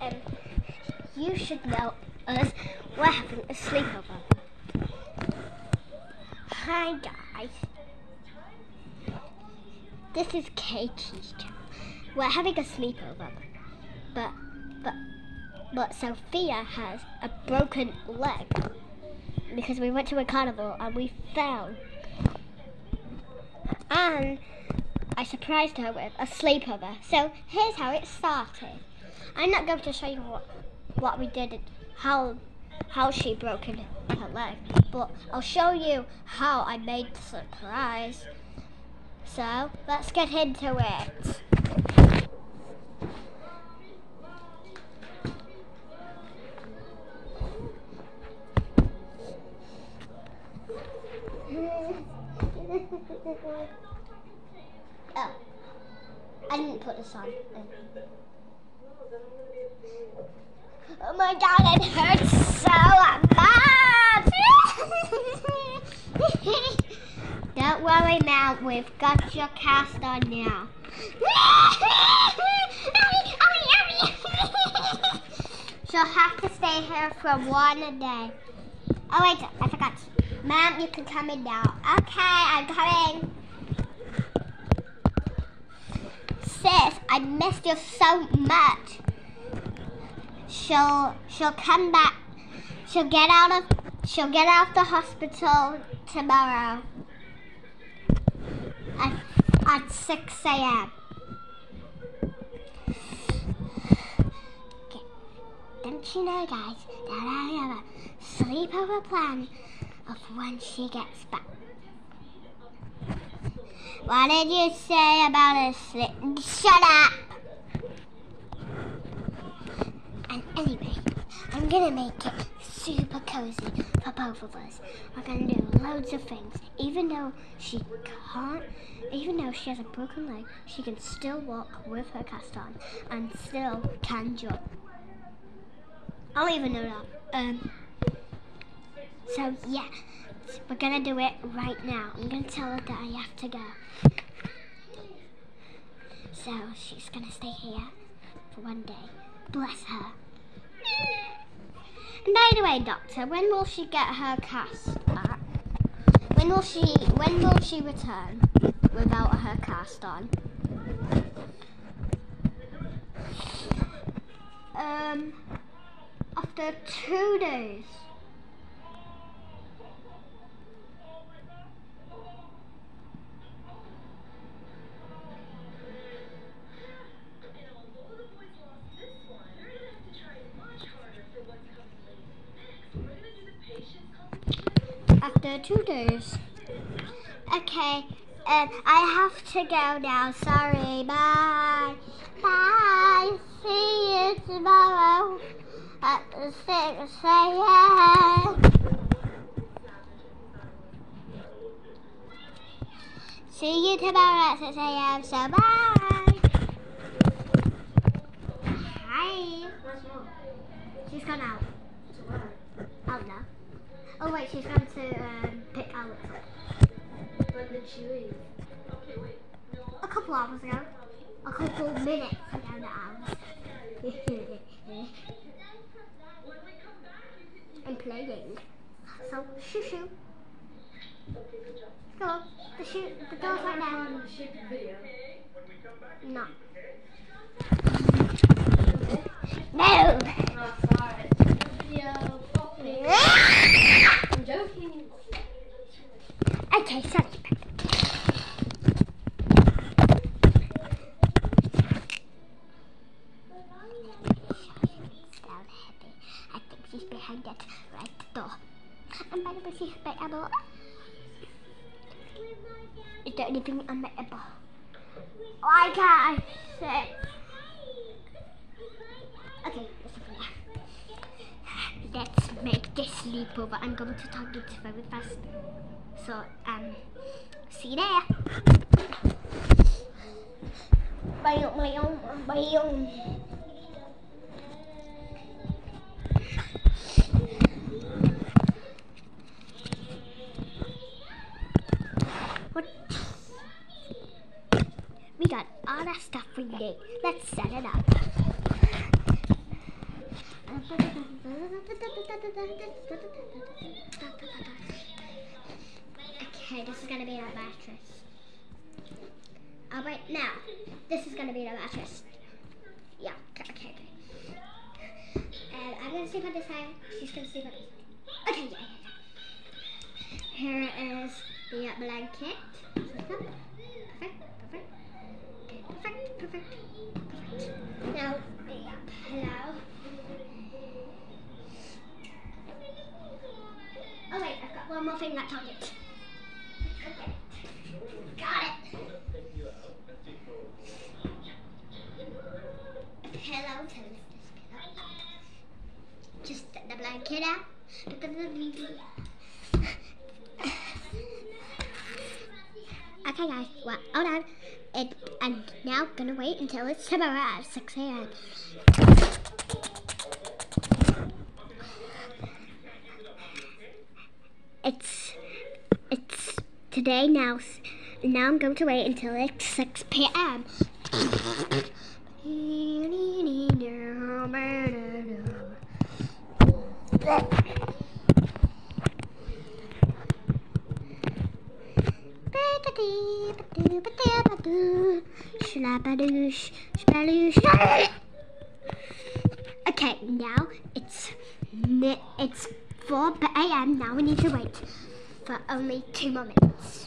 Um, you should know us. We're having a sleepover. Hi guys. This is Katie's channel. We're having a sleepover, but but but Sophia has a broken leg because we went to a carnival and we fell. And I surprised her with a sleepover. So here's how it started. I'm not going to show you what what we did, how how she broke her leg, but I'll show you how I made the surprise. So let's get into it. oh, I didn't put this on. Oh my god, it hurts so much! Don't worry now, we've got your cast on now. She'll have to stay here for one day. Oh wait, I forgot. Ma'am, you can come in now. Okay, I'm coming. Sis, I missed you so much. She'll she'll come back. She'll get out of she'll get out of the hospital tomorrow at, at 6 a.m. Don't you know, guys, that I have a sleepover plan of when she gets back. What did you say about a sleep? Shut up! And anyway, I'm gonna make it super cozy for both of us. We're gonna do loads of things. Even though she can't, even though she has a broken leg, she can still walk with her cast on and still can jump. I'll even know that. Um, so yeah, we're gonna do it right now. I'm gonna tell her that I have to go. So she's gonna stay here for one day. Bless her. And by the way, Doctor, when will she get her cast back? When will she when will she return without her cast on? Um after two days. Two days. Okay, and I have to go now. Sorry. Bye. Bye. See you tomorrow at 6 a.m. See you tomorrow at 6 a.m. So bye. Hi. She's gone out. Oh, out now. Oh wait, she's going to um, pick Alex up. When did she leave? A couple hours ago. A couple minutes ago now. I'm playing. So, shoo shoo. Go on. The shoot. The door's right there. The. No. No. Oh, sorry. Video. I'm joking. Okay, sorry. I think she's behind that right door. And by the way, bettable. Is there anything unbettable? Why can't I say? Okay, let's make this sleepover. I'm going to talk it very fast. So, um, see you there. Bayong, bayong, bayong. all that stuff we need. Let's set it up. Okay, this is gonna be our mattress. Alright, now, this is gonna be the mattress. Yeah, okay, okay. And I'm gonna sleep on this side, she's gonna sleep on this side. Okay, yeah, yeah, yeah. Here is the blanket. Now, uh. Oh wait, I've got one more thing that's on it. Got it. A pillow. Just set the blanket out. Look at the video. Okay guys, well, hold on. It, I'm now gonna wait until it's tomorrow at 6 a.m. It's it's today now. Now I'm going to wait until it's 6 p.m. Okay, now it's it's 4 a.m. Now we need to wait for only two more minutes.